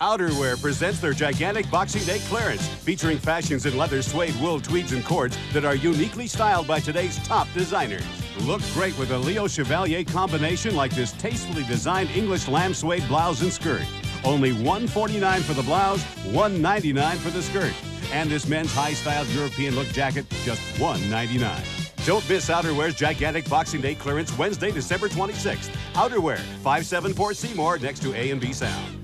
Outerwear presents their gigantic Boxing Day clearance, featuring fashions in leather, suede, wool, tweeds, and cords that are uniquely styled by today's top designers. Look great with a Leo Chevalier combination like this tastefully designed English lamb suede blouse and skirt. Only $149 for the blouse, $199 for the skirt. And this men's high-styled European look jacket, just $199. Don't miss Outerwear's gigantic Boxing Day clearance Wednesday, December 26th. Outerwear, 574 Seymour next to A&B Sound.